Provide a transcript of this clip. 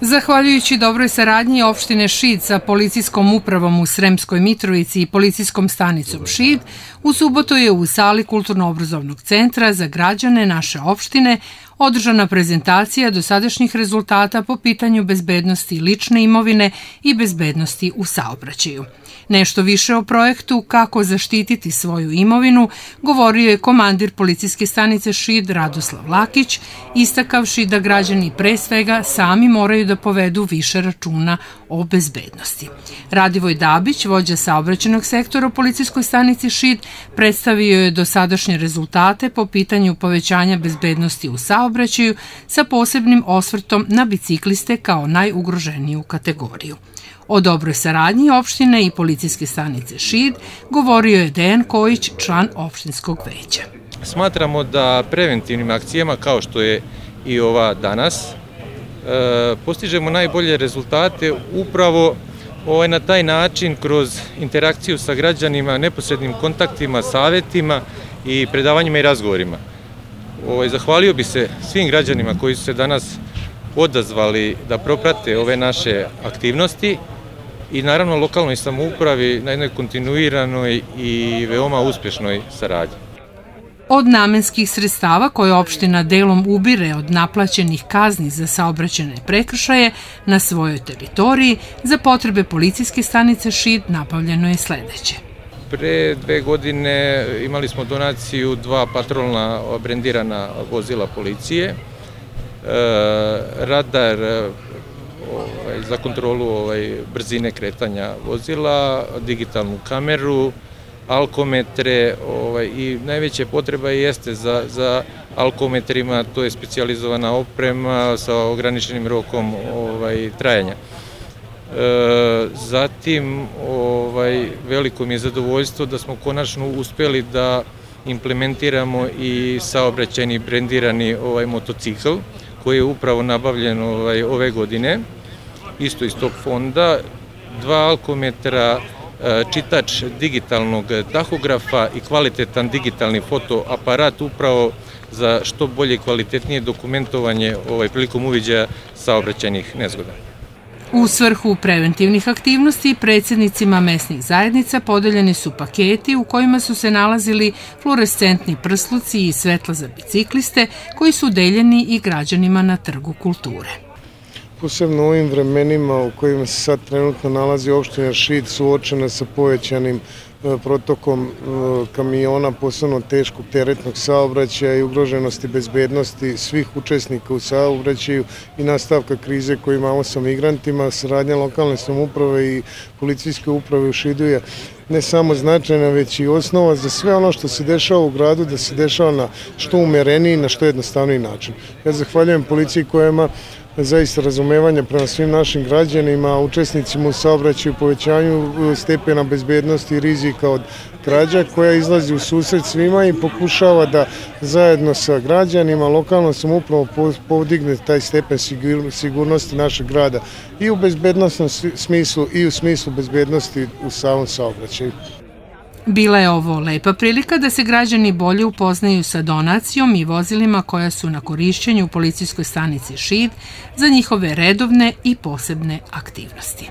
Zahvaljujući dobroj saradnji opštine Šid sa policijskom upravom u Sremskoj Mitrovici i policijskom stanicom Šid, u subotu je u sali Kulturno-obrazovnog centra za građane naše opštine održana prezentacija dosadašnjih rezultata po pitanju bezbednosti lične imovine i bezbednosti u saobraćaju. Nešto više o projektu Kako zaštititi svoju imovinu govorio je komandir policijske stanice Šid Radoslav Lakić, istakavši da građani pre svega sami moraju da povedu više računa o bezbednosti. Radivoj Dabić, vođa saobraćenog sektora u policijskoj stanici Šid, predstavio je dosadašnje rezultate po pitanju povećanja bezbednosti u saobraćaju sa posebnim osvrtom na bicikliste kao najugroženiju kategoriju. O dobroj saradnji opštine i policijske stanice Šid govorio je Dejan Kojić, član opštinskog veća. Smatramo da preventivnim akcijama kao što je i ova danas e, postižemo najbolje rezultate upravo ovaj, na taj način kroz interakciju sa građanima, neposrednim kontaktima, savetima i predavanjima i razgovorima. Ovaj, zahvalio bi se svim građanima koji su se danas odazvali da proprate ove naše aktivnosti i naravno lokalnoj samoupravi na jednoj kontinuiranoj i veoma uspešnoj saradnji. Od namenskih sredstava koje opština delom ubire od naplaćenih kazni za saobraćene prekršaje na svojoj teritoriji, za potrebe policijske stanice Šid napavljeno je sledeće. Pre dve godine imali smo donaciju dva patrolna brendirana vozila policije, e, radar ovaj, za kontrolu ovaj, brzine kretanja vozila, digitalnu kameru, alkometre ovaj, i najveća potreba jeste za, za alkometrima, to je specializowana oprema sa ograničenim rokom ovaj, trajanja. E, zatim, ovaj, veliko mi je zadovoljstvo da smo konačno uspeli da implementiramo i saobraćajni brendirani ovaj motocikl koji je upravo nabavljen ovaj, ove godine isto iz tog fonda, dva alkometra, e, čitač digitalnog tahografa i kvalitetan digitalni fotoaparat upravo za što bolje i kvalitetnije dokumentovanje ovaj, prilikom uviđaja saobraćajnih nezgoda. U svrhu preventivnih aktivnosti predsednicima mesnih zajednica podeljeni su paketi u kojima su se nalazili fluorescentni prsluci i svetla za bicikliste koji su deljeni i građanima na trgu kulture posebno u ovim vremenima u kojima se sad trenutno nalazi opština Šid suočena sa povećanim e, protokom e, kamiona, posebno teškog teretnog saobraćaja i ugroženosti bezbednosti svih učesnika u saobraćaju i nastavka krize koju imamo sa migrantima, saradnja lokalne samuprave i policijske uprave u Šidu je ne samo značajna, već i osnova za sve ono što se dešava u gradu, da se dešava na što umereniji, na što jednostavniji način. Ja zahvaljujem policiji koja ima zaista razumevanja prema svim našim građanima, učesnicima u saobraćaju, povećanju e, stepena bezbednosti i rizika od krađa koja izlazi u susret svima i pokušava da zajedno sa građanima, lokalnom upravo podigne taj stepen sigurnosti našeg grada i u bezbednostnom smislu i u smislu bezbednosti u samom saobraćaju. Bila je ovo lepa prilika da se građani bolje upoznaju sa donacijom i vozilima koja su na korišćenju u policijskoj stanici Šid za njihove redovne i posebne aktivnosti.